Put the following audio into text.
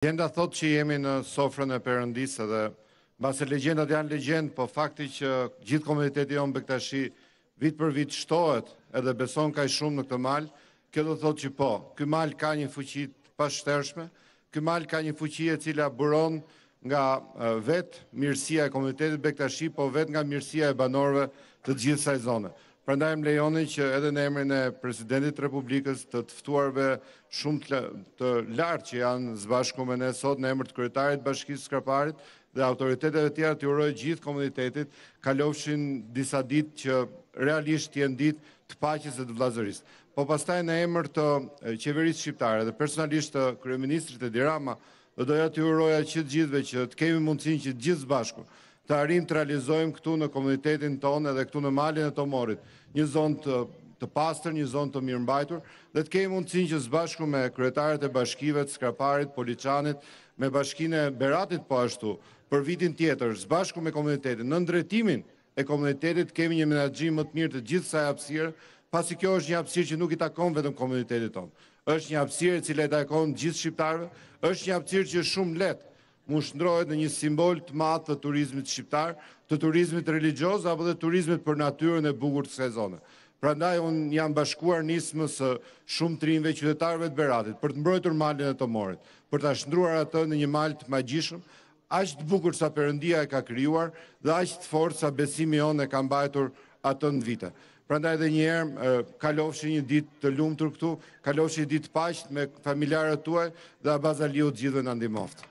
Legjenda thotë që jemi në sofrën e Perëndisë dhe mbase legjendat janë legjendë, po fakti që gjithë komuniteti jonë Bektashi vit për vit shtohet edhe beson kaq shumë në këtë mal, kjo do të thotë që po, ky mal ka një fuqi të pashtershme, ky mal ka një fuqi e cila buron nga vetë mirësia e komunitetit Bektashi, po vetë nga mirësia e banorëve të gjithë kësaj zone. Prandaj më lejoni që edhe në emrin e Presidentit të Republikës të të ftuarve shumë të, të lartë që janë zbashku me ne sot në emër të kryetarit të bashkisë Skraparit dhe autoriteteve tjera t'i uroj gjithë komunitetit kalofshin disa ditë që realisht të jenë ditë të paqes dhe të vlazërisë. Po pastaj në emër të qeverisë shqiptare dhe personalisht të kryeministrit Edi Rama, Dhe doja t'ju uroja që të gjithëve që të kemi mundësinë që të gjithë së bashku të arrijmë të realizojmë këtu në komunitetin tonë edhe këtu në malin e Tomorrit, një zonë të të pastër, një zonë të mirëmbajtur dhe të kemi mundësinë që së bashku me kryetarët e bashkive të Skraparit, Poliçanit, me bashkinë e Beratit po ashtu, për vitin tjetër, së bashku me komunitetin, nën drejtimin e komunitetit, kemi një menaxhim më të mirë të gjithë kësaj hapësire, pasi kjo është një hapësirë që nuk i takon vetëm komunitetit tonë. Është një hapësirë e cila i takon gjithë shqiptarëve, është një hapësirë që shumë lehtë mund shndrohet në një simbol të madh të turizmit shqiptar, të turizmit religjioz apo dhe turizmit për natyrën e bukur të kësaj zone. Prandaj un jam bashkuar nismës së shumë të rinjve qytetarëve të Beratit për të mbrojtur malin e Tomorrit, për ta shndruar atë në një mal të magjishëm, Aq të bukur sa Perëndia e ka krijuar dhe aq të fortë sa besimi jonë e ka mbajtur atë në vite. Prandaj edhe një herë kalofshi një ditë të lumtur këtu, kalofshi ditë të paqtë me familjarët tuaj dhe Abaz Aliu të gjithëve na ndihmoftë.